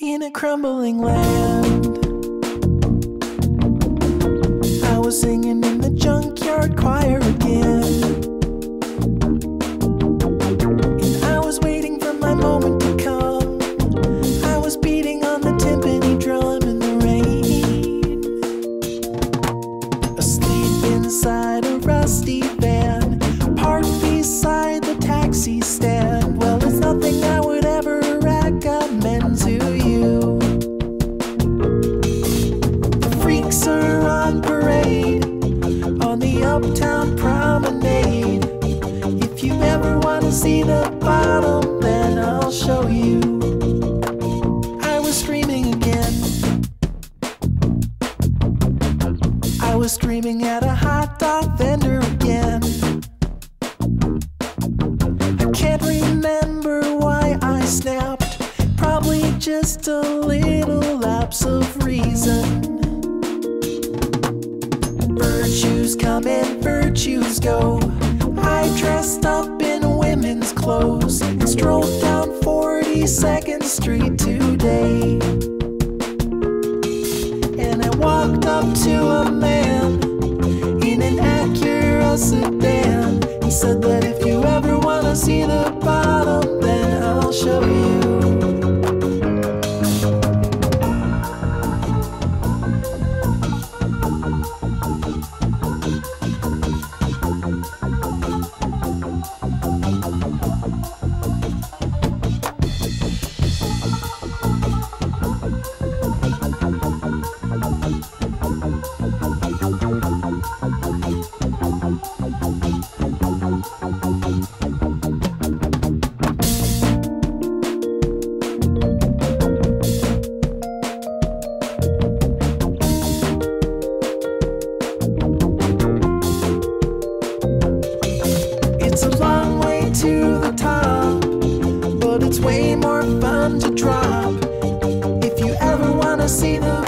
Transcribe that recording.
in a crumbling land. I was singing in the junkyard choir on parade on the uptown promenade. If you ever want to see the bottom, then I'll show you. I was screaming again. I was screaming at a hot dog vendor again. I can't remember why I snapped. Probably just a little lapse of Virtues come and virtues go. I dressed up in women's clothes and strolled down 42nd Street today. And I walked up to a man in an Acura sedan. He said that It's a long way to the top, but it's way more fun to drop. If you ever wanna see the